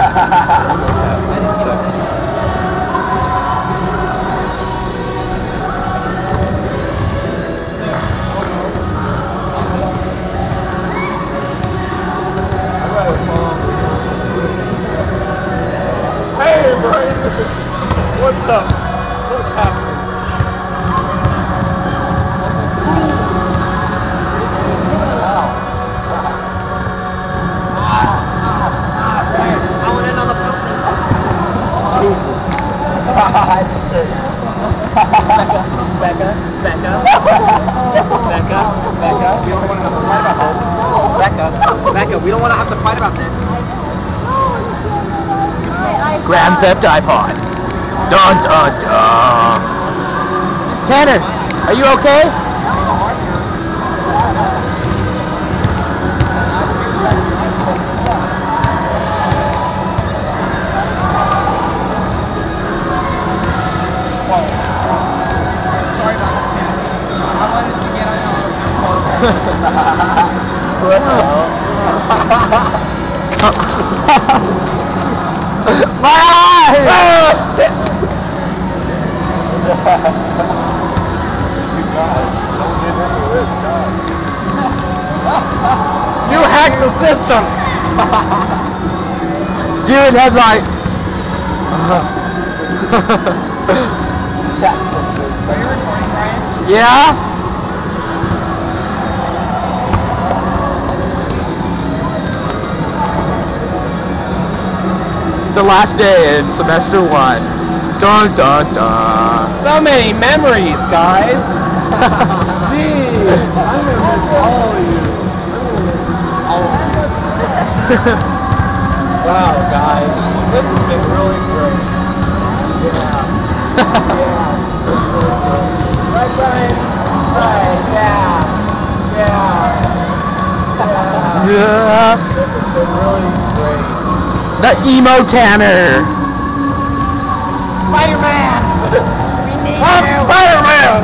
É, Thank you. Fight about this. Back up. We don't want to have to fight about this. Grand Theft iPod. Dun dun dun. Tanner, are you okay? My eyes! You hacked the system! Dude, headlights. Are you recording, Brian? yeah? Last day in semester one. Dun dun dun. So many memories, guys! Jeez! I'm remember all of you. Wow, guys. This has been really great. Yeah. Yeah. Right, Brian? Right, yeah. Yeah. Yeah. Yeah. This has been really great. The emo Tanner. Spider-Man! We need I'm you! Spider-Man!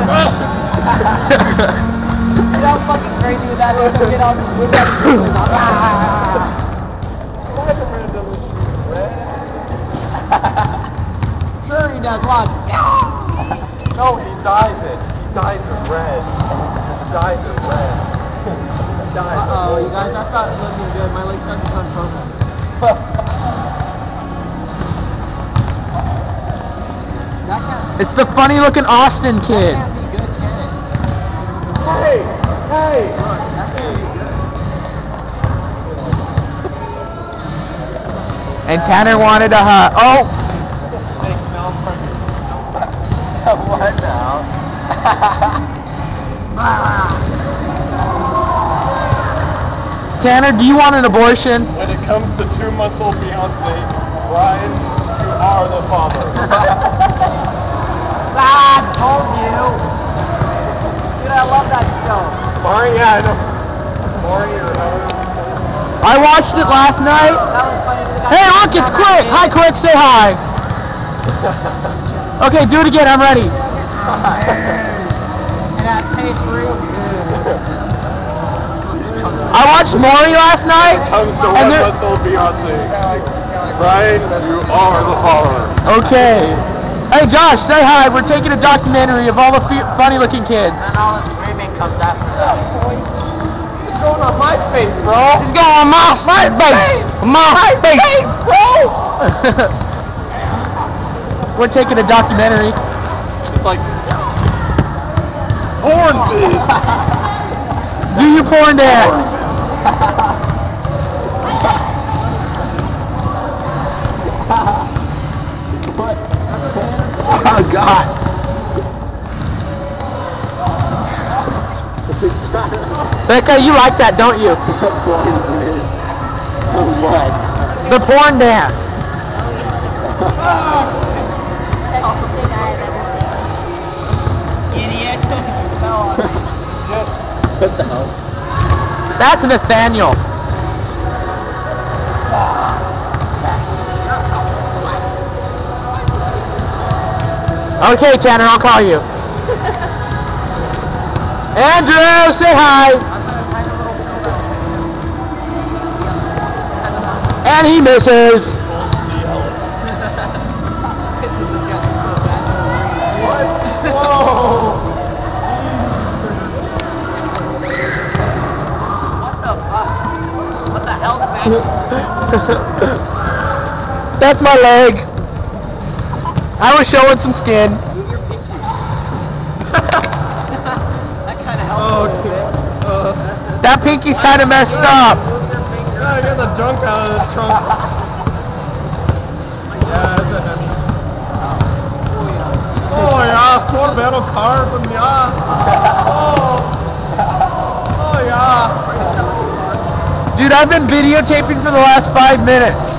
Get all fucking crazy with that. Let's get on with that. Spider-Man doesn't shoot red. Sure he does. Watch. No, he dyes it. He dyes it red. He dyes it red. Dyes Uh-oh, you guys, that's not looking good. My leg starts to turn It's the funny looking Austin kid. Hey! Hey! And Tanner wanted a hug. Oh! What now? Tanner, do you want an abortion? when it comes to two-month-old Beyonce, Brian, you are the father. Ah, I told you. Dude, I love that show. Barney, yeah, I know. Barney or I watched it last night. That was funny. Hey, look, it's Quick. Hi, Quick. Say hi. Okay, do it again. I'm ready. And that tastes real good. I watched Maury last night. comes to And there- one-month-old Beyonce, Brian, you are the father. Okay. Hey, Josh, say hi. We're taking a documentary of all the funny-looking kids. And all the screaming comes after that. Oh, What's going on my face, bro? It's going on my my face. My face, bro! We're taking a documentary. It's like porn biz. Do you porn dance? Becca, you like that, don't you? The porn dance. What the hell? That's Nathaniel. Okay, Tanner, I'll call you. Andrew, say hi. And he misses. That's my leg. I was showing some skin. That pinky's kind of messed up. Your finger. the junk out of the trunk. Yeah, it's a heavy. Oh, yeah, four metal yeah. Oh. Oh, yeah. Dude, I've been videotaping for the last five minutes.